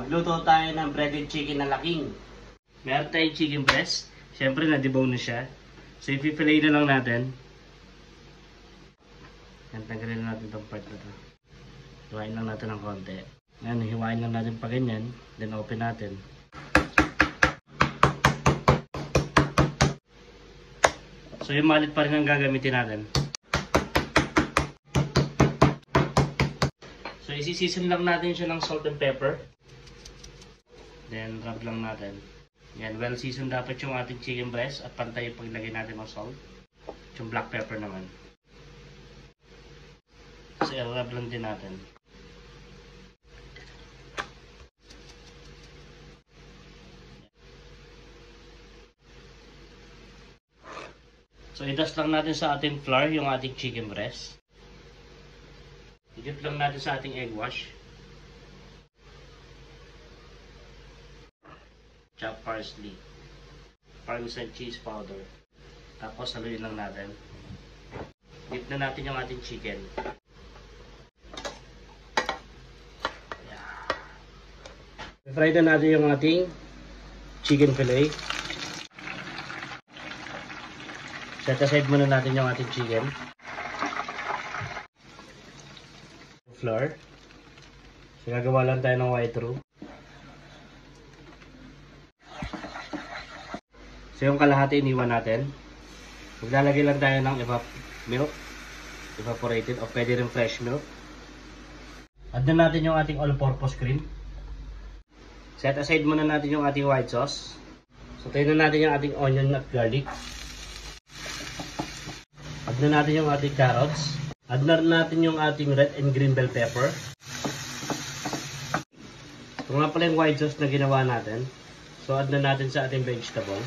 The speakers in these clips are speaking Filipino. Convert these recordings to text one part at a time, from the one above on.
Magluto tayo ng breaded chicken na laking. Meron tayong chicken breast. Siyempre, na-debone na siya. So, ipipilay na lang natin. Yan, tanggalin na natin itong part na to. Hiwain lang natin ng konti. Yan, hiwain lang natin pa ganyan. Then, open natin. So, yung malit pa rin ang gagamitin natin. So, isiseason lang natin siya ng salt and pepper. Then, rub lang natin. Yan, well seasoned dapat yung ating chicken breast at pantay yung paglagay natin ng salt. Yung black pepper naman. So, i-rub lang din natin. So, i-dust lang natin sa ating flour yung ating chicken breast. I-dip lang natin sa ating egg wash. Chopped parsley. Parmesan cheese powder. Tapos haluin lang natin. Dip na natin yung ating chicken. Yeah. Fry na natin yung ating chicken fillet. Set aside muna natin yung ating chicken. Flour. So, gagawa lang tayo ng white roux. So, yung kalahati iniwan natin. Maglalagay lang tayo ng evap milk. Evaporated o pwede rin fresh milk. Add na natin yung ating all-purpose cream. Set aside muna natin yung ating white sauce. So, tayo na natin yung ating onion at garlic. Add na natin yung ating carrots. Add na natin yung ating red and green bell pepper. Ito nga pala yung white sauce na ginawa natin. So, add na natin sa ating vegetable.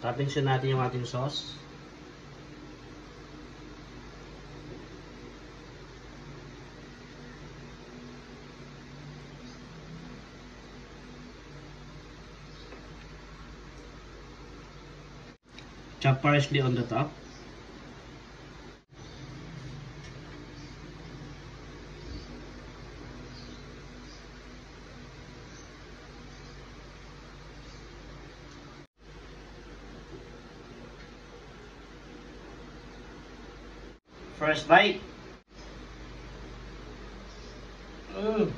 Toppings na natin yung ating sauce. Chop parsley on the top. First bite. Mm.